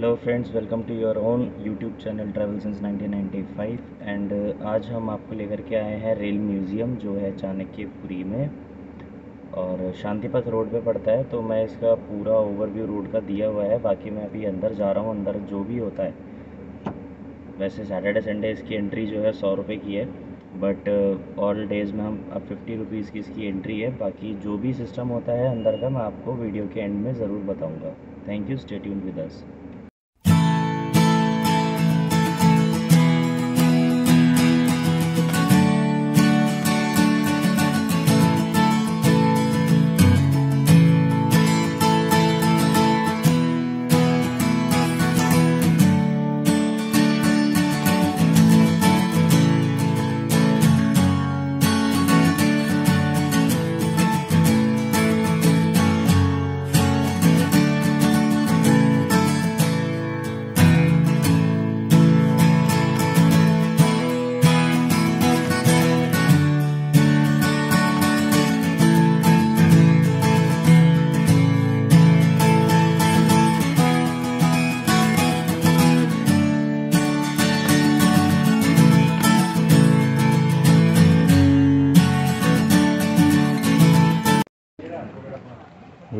Hello friends welcome to your own YouTube channel travel since 1995 and आज हम आपको लेकर के आए हैं रेल म्यूज़ियम, जो है चाणक्यपुरी में। और शांतिपथ रोड पे पड़ता है तो मैं इसका पूरा ओवरव्यू रोड का दिया हुआ है। बाकी मैं अभी अंदर जा रहा हूँ, अंदर जो भी होता है। वैसे सैटरडे संडे इसकी एंट्री जो है सौ रुपये की है। बट ऑल डेज़ में हम, अब फिफ्टी रुपीज़ की इसकी एंट्री है। बाकी जो भी सिस्टम होता है अंदर का, मैं आपको वीडियो के एंड में ज़रूर बताऊँगा। Thank you stay tune with us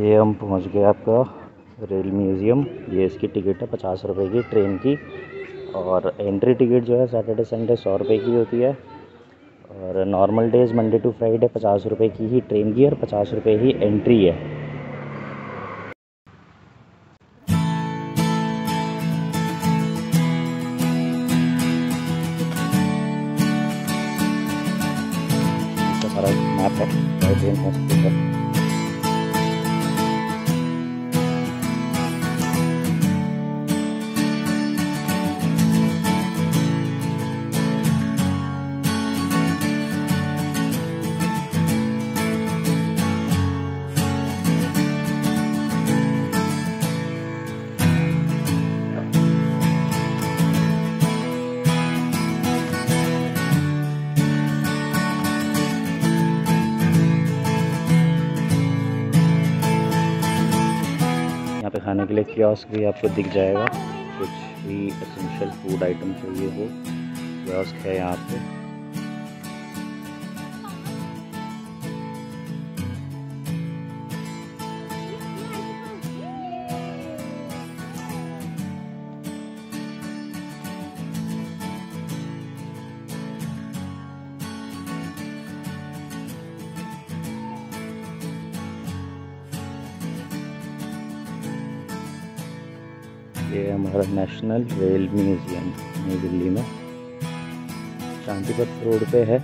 ये हम पहुँच गए आपका रेल म्यूज़ियम। ये इसकी टिकट है पचास रुपए की ट्रेन की। और एंट्री टिकट जो है सैटरडे, संडे सौ रुपये की होती है। और normal days Monday to Friday पचास रुपये की ही ट्रेन की और पचास रुपये ही एंट्री है। मैप है। ट्रेन खाने के लिए कियोस्क भी आपको दिख जाएगा। कुछ भी एसेंशियल फ़ूड आइटम चाहिए हो। कियोस्क है यहाँ पे। ये हमारा नेशनल रेल म्यूज़ियम नई दिल्ली में। शांतिपथ रोड पे है।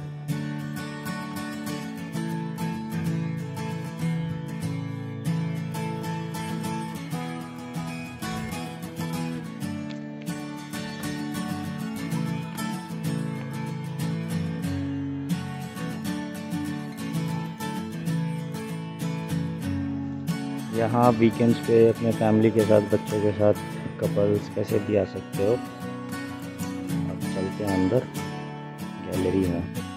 यहाँ वीकेंड्स पे अपने फैमिली के साथ, बच्चों के साथ कपल्स कैसे भी आ सकते हो। अब चलते हैं अंदर। गैलरी में।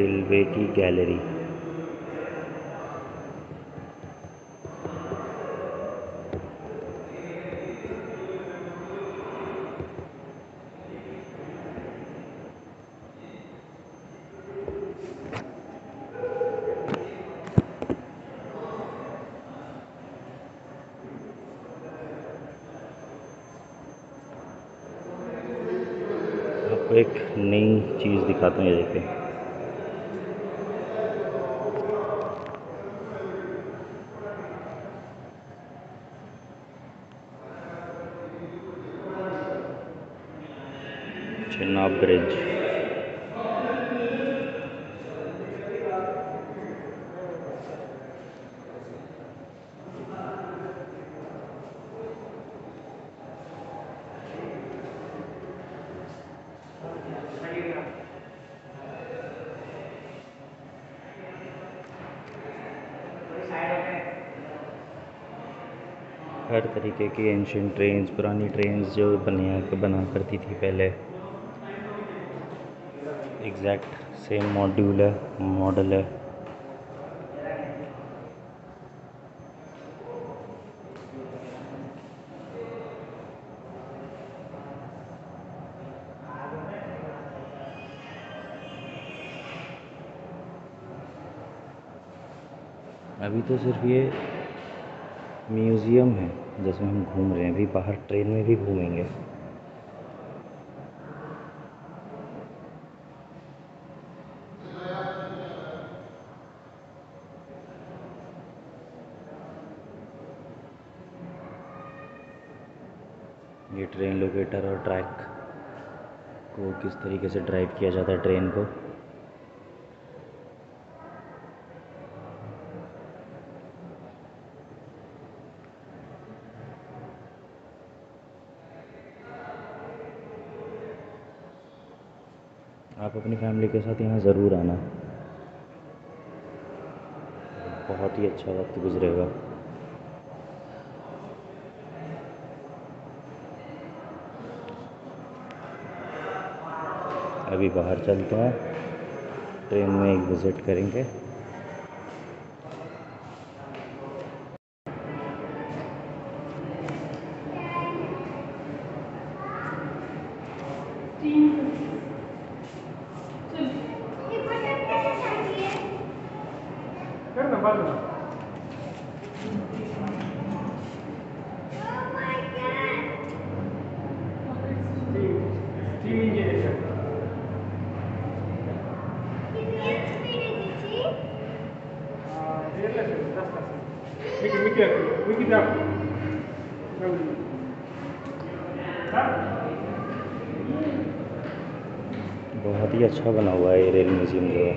रेलवे की गैलरी। आपको एक नई चीज़ दिखाता हूँ ये देखिए चुनाव ब्रिज हर तरीके की एंशियन ट्रेन्स पुरानी ट्रेन्स जो बनिया बना करती थी पहले। एग्जैक्ट सेम मॉड्यूल है, मॉडल है। अभी तो सिर्फ़ ये म्यूज़ियम है जिसमें हम घूम रहे हैं। अभी बाहर ट्रेन में भी घूमेंगे। ये ट्रेन लोकेटर और ट्रैक को किस तरीके से ड्राइव किया जाता है ट्रेन को। आप अपनी फैमिली के साथ यहाँ ज़रूर आना। बहुत ही अच्छा वक्त गुजरेगा। अभी बाहर चलते हैं। ट्रेन में एक विज़िट करेंगे। बहुत ही अच्छा बना हुआ है ये रेल म्यूज़ियम जो है।